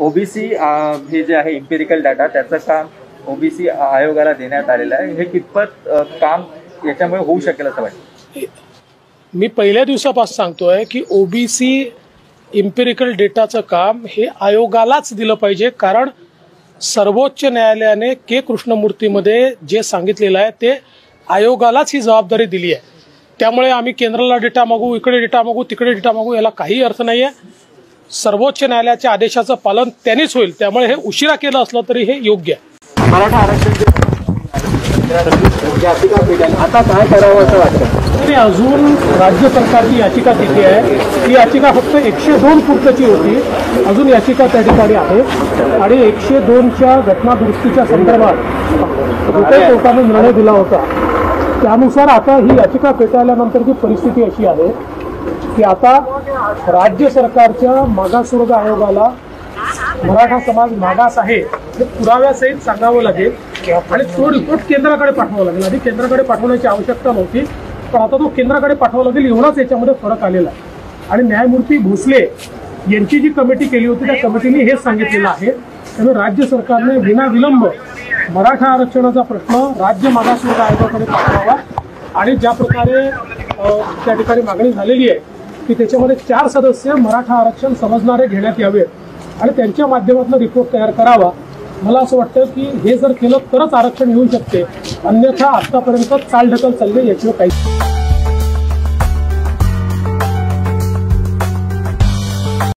OBC हे जे आहे इम्पेरिकल डाटा त्याचं काम ओबीसी आयोगाला देण्यात आलेलं आहे. हे कितपत काम याच्यामुळे होऊ शकेल असं वाटतं? मी पहिल्या दिवसापासून सांगतोय की ओबीसी इम्पेरिकल डेटाचं काम हे आयोगालाच दिलं पाहिजे. कारण सर्वोच्च न्यायालयाने के. कृष्णमूर्तीमध्ये जे सांगितलेलं आहे ते आयोगालाच ही जबाबदारी दिली आहे. त्यामुळे आम्ही केंद्राला डेटा मागू इकडे डेटा मागू तिकडे डेटा मागू याला काही अर्थ नाही आहे सर्वोच्च न्यायालयाच्या आदेशाचं पालन त्यांनीच होईल. त्यामुळे हे उशिरा केलं असलं तरी हे योग्य आहे. मराठा आरक्षण आता काय करावं असं वाटतं? तरी अजून राज्य सरकारची याचिका तिथे आहे. ही याचिका फक्त एकशे दोन पुरतची होती. अजून याचिका त्या ठिकाणी आहे. आणि एकशे दोनच्या घटना दुरुस्तीच्या संदर्भात जो काही कोर्टाने निर्णय दिला होता. त्यानुसार आता ही याचिका फेटाळल्यानंतरची परिस्थिती अशी आहे की आता राज्य सरकारच्या मागासवर्ग आयोगाला मराठा समाज मागास आहे हे पुराव्यासहित सांगावं लागेल आणि तो रिपोर्ट केंद्राकडे पाठवावा लागेल. आधी केंद्राकडे पाठवण्याची आवश्यकता नव्हती पण आता तो केंद्राकडे पाठवावा लागेल एवढाच याच्यामध्ये फरक आलेला आहे. आणि न्यायमूर्ती भोसले यांची जी कमिटी केली होती त्या कमिटीने हेच सांगितलेलं आहे. त्यामुळे राज्य सरकारने विनाविलंब मराठा आरक्षणाचा प्रश्न राज्य मागासवर्ग आयोगाकडे पाठवावा आणि ज्या प्रकारे त्या ठिकाणी मागणी झालेली आहे की त्याच्यामध्ये चार सदस्य मराठा आरक्षण समजणारे घेण्यात यावेत आणि त्यांच्या माध्यमातून रिपोर्ट तयार करावा. मला असं वाटतं की हे जर केलं तरच आरक्षण येऊ शकते. अन्यथा आतापर्यंत चालढकल चालली याशिवाय काही